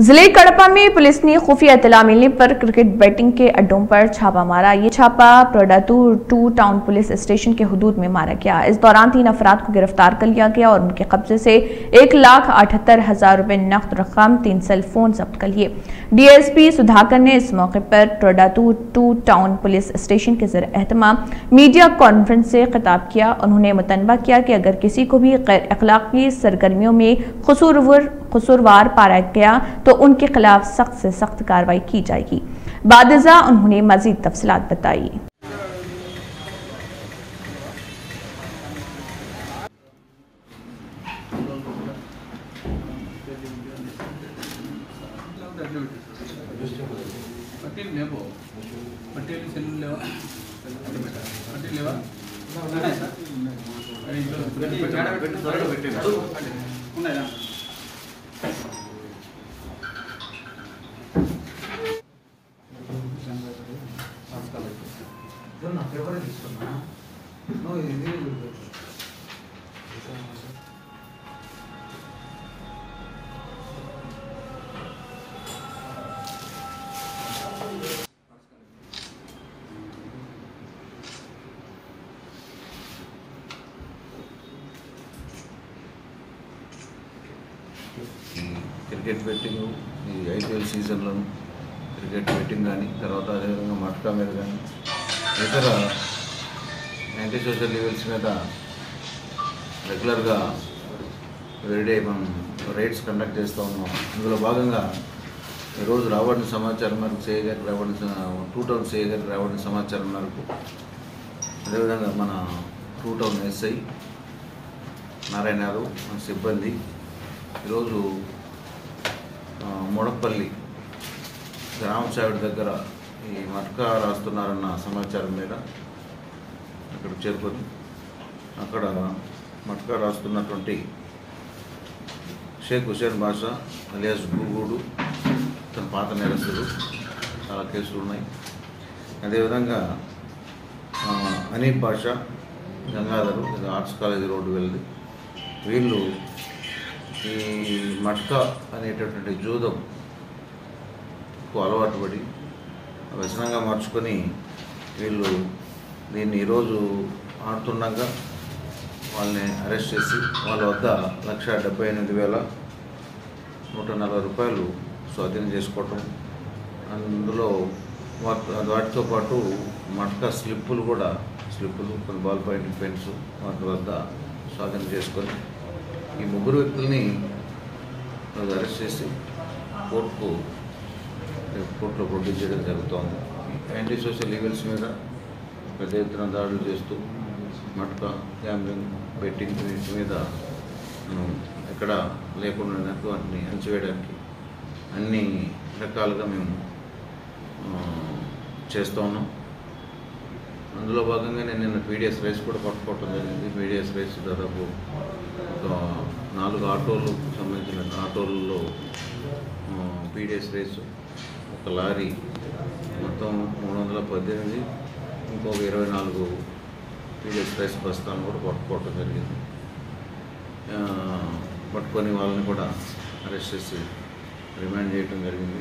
ज़िले कड़पा में पुलिस ने खुफिया इतला मिलने पर क्रिकेट बैटिंग के अड्डों पर छापा मारा। ये छापा Proddatur two town police station के हदूद में मारा गया। इस दौरान तीन अफराद को गिरफ़्तार कर लिया गया और उनके कब्जे से एक लाख अठहत्तर हज़ार रुपए नकद रकम, तीन सेल फ़ोन जब्त कर लिए। डीएसपी सुधाकर ने इस मौके पर Proddatur two town police station के जर एहतमाम मीडिया कॉन्फ्रेंस से खिताब किया। उन्होंने मुतनबा किया कि अगर किसी को भी गैर अखलाकी सरगर्मियों में कसूरवर कसूरवार पाया गया तो उनके खिलाफ सख्त से सख्त कार्रवाई की जाएगी बादिजा उन्होंने मजीद तफसलात बताई పట్టేలు లేవు పట్టేలు సెల్లు లేవా పట్టేలు లేవా ఉన్నాయి సార్ అది ఇంట్లో ఉన్నాయా క్రికెట్ బెట్టింగ్ ఈ ఐపీఎల్ సీజన్లను క్రికెట్ బెట్టింగ్ కానీ తర్వాత అదేవిధంగా మట్కా మీద కానీ ఇతర యాంటీ సోషల్ లెవెల్స్ మీద రెగ్యులర్గా ఎవ్రీడే మనం రైడ్స్ కండక్ట్ చేస్తూ ఉన్నాం. ఇందులో భాగంగా ఈరోజు రాబడిన సమాచారం మేరకు సేయ గారికి టూ టౌన్ సేయ గారికి సమాచారం మేరకు అదేవిధంగా మన టూ టౌన్ ఎస్ఐ నారాయణ గారు మన సిబ్బంది ఈరోజు ఆ, మొడపల్లి గ్రామ చావిడి దగ్గర ఈ మట్కా రాస్తున్నారన్న సమాచారం మీద అక్కడ చేరుకొని అక్కడ మట్కా రాస్తున్నటువంటి షేక్ హుసేన్ బాషా అలియాస్ గూగూడు తన పాత నేరస్తులు చాలా కేసులు ఉన్నాయి. అదేవిధంగా ఆ, Hanif Basha Gangadhar arts college road వెళ్ళి వీళ్ళు ఈ మట్కా అనేటటువంటి జూదం అలవాటు పడి వ్యసనంగా మార్చుకొని వీళ్ళు దీన్ని ఈరోజు ఆడుతుండగా వాళ్ళని అరెస్ట్ చేసి వాళ్ళ వద్ద లక్ష డెబ్బై ఎనిమిది వేల నూట నలభై రూపాయలు స్వాధీనం చేసుకోవటం. అందులో వాటితో పాటు మటక స్లిప్పులు కూడా స్లిప్పులు కొన్ని బాల్ పాయింట్ పెన్స్ వాటి వద్ద స్వాధీనం చేసుకొని ఈ ముగ్గురు వ్యక్తుల్ని అరెస్ట్ చేసి కోర్టుకు కోర్టులో ప్రొడ్యూస్ చేయడం జరుగుతోంది. యాంటీ సోషల్ లీగల్స్ మీద పెద్ద ఎత్తున దాడులు చేస్తూ మట్క గ్యాంబ్లింగ్ బెట్టింగ్ వీటి మీద మనం ఎక్కడ లేకుండా ఉన్నట్టు వాటిని అణచివేయడానికి అన్ని రకాలుగా మేము చేస్తూ ఉన్నాం. అందులో భాగంగా నేను నిన్న పీడిఎస్ రైస్ కూడా పట్టుకోవటం జరిగింది. పీడిఎస్ రైస్ దాదాపు ఒక నాలుగు ఆటోలకు సంబంధించిన ఆటోలలో పీడిఎస్ రైస్ ఒక లారీ మొత్తం మూడు వందల పద్దెనిమిది ఇంకొక ఇరవై నాలుగు పీడిఎస్ రైస్ బస్తాను కూడా పట్టుకోవటం జరిగింది. పట్టుకొని వాళ్ళని కూడా అరెస్ట్ చేసి రిమాండ్ చేయటం జరిగింది.